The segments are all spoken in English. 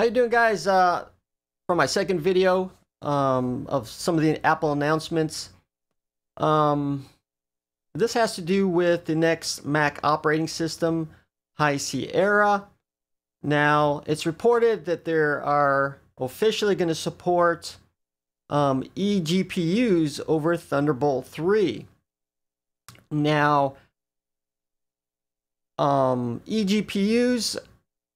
How you doing, guys? Uh, for my second video um, of some of the Apple announcements. Um, this has to do with the next Mac operating system, High Sierra. Now, it's reported that there are officially going to support um, eGPUs over Thunderbolt 3. Now, um, eGPUs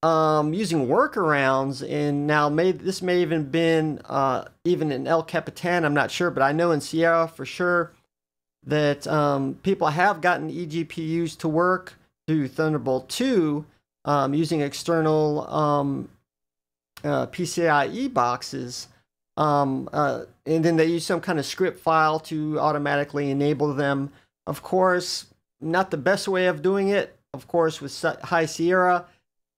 um, using workarounds, and now may this may even been uh, even in El Capitan. I'm not sure, but I know in Sierra for sure that um, people have gotten eGPUs to work through Thunderbolt 2 um, using external um, uh, PCIe boxes. Um, uh, and then they use some kind of script file to automatically enable them. Of course, not the best way of doing it. Of course, with High Sierra,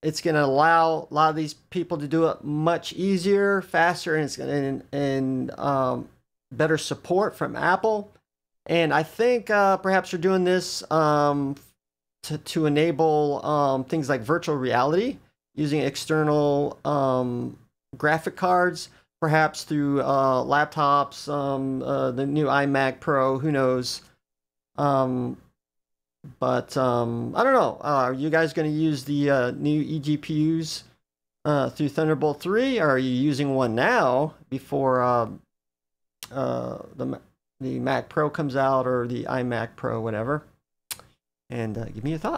it's going to allow a lot of these people to do it much easier, faster, and it's and, and um, better support from Apple. And I think uh, perhaps you're doing this um, to, to enable um, things like virtual reality using external um, graphic cards, perhaps through uh, laptops, um, uh, the new iMac Pro, who knows. Um, but um, I don't know. Uh, are you guys going to use the uh, new eGPUs uh, through Thunderbolt 3? Or are you using one now before uh, uh, the, the Mac Pro comes out or the iMac Pro, whatever? And uh, give me a thought.